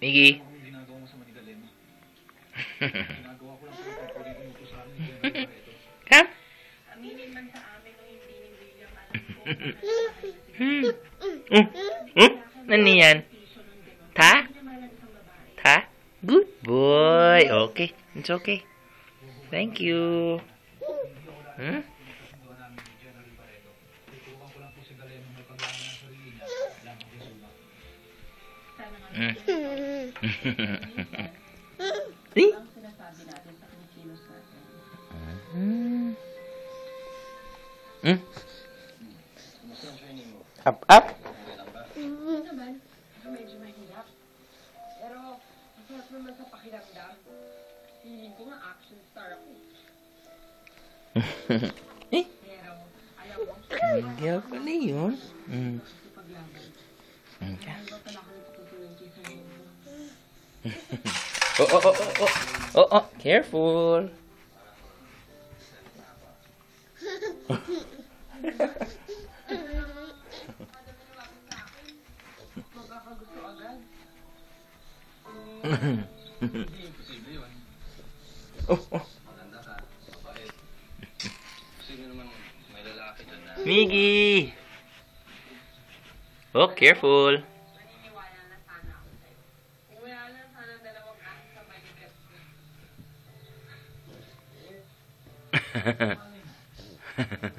Miggy. Ko Hmm. Hmm. Hmm? Ano yan? Ta? Ta? Good boy. Okay. It's okay. Thank you. Hmm? Eh? Hmm. Up, up. Naman, medyo mahirap. Pero, masarap naman sa pakiramdam. Feeling ko nga action star ako. eh? Pero, ayaw ko Hindi pa na yun. Hmm. Oh, oh, oh, oh, oh. Oh, oh. Careful. Oh, oh. Maganda Oh, careful.